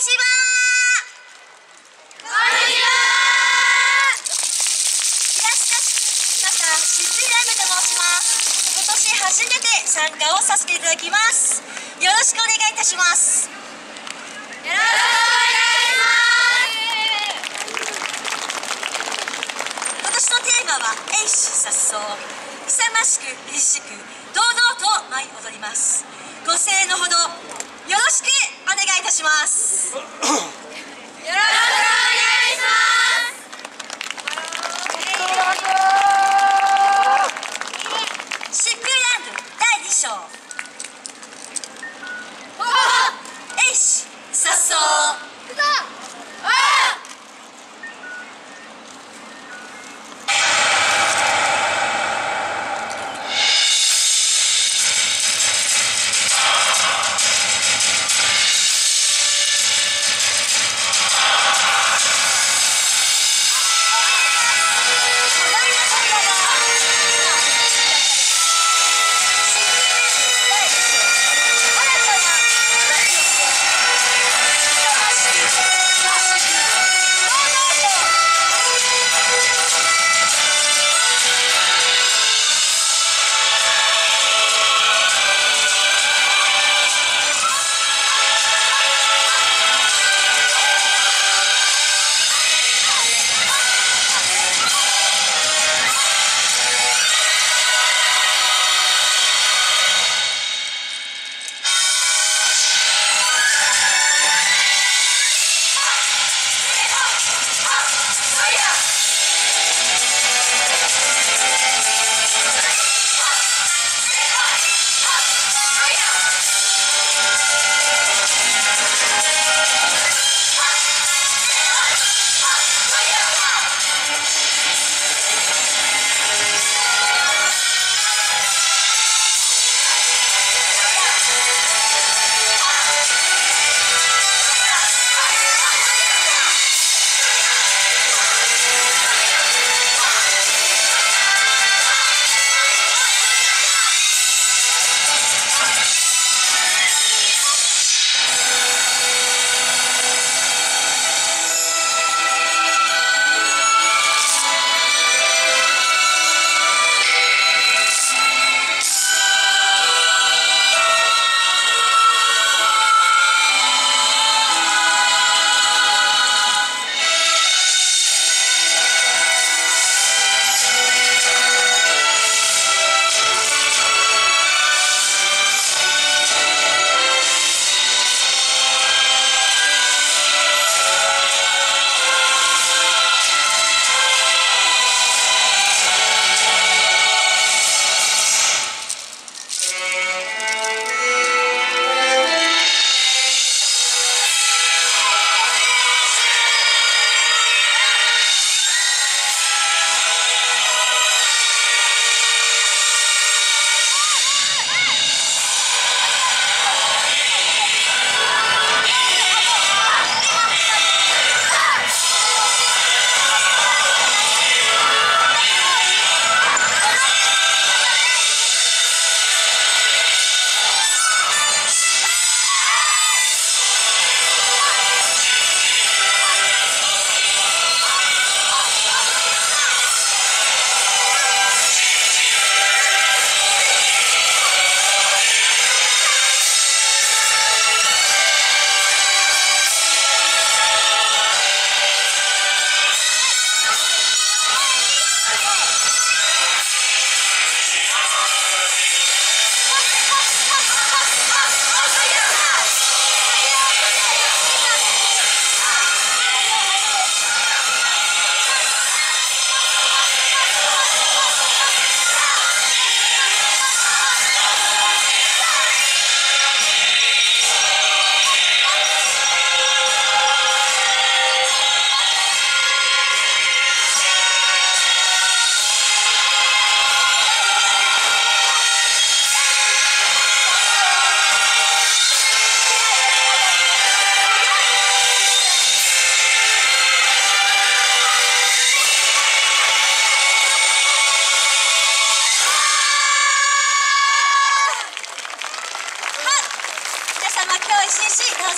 ちはこんにちは。平塚市またシッランドと申します今年初めて参加をさせていただきます。よろしくお願いいたします。よろしくお願いします今年のテーマは「英志颯爽」勇ましく凛々しく堂々と舞い踊ります。ご声援のほどよろしくお願いいたします。よろしくお願いします。シックランド第2章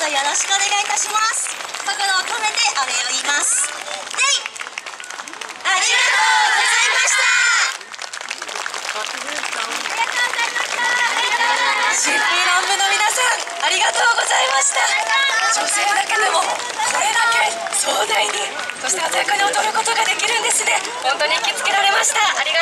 どよろしくお願いいたします。心を込めてお礼を言います。でい。ありがとうございました。シップラン部の皆さんありがとうございました。女性だけでもこれだけ壮大にそして鮮やかに踊ることができるんですね。本当に引きつけられました。ありがとう。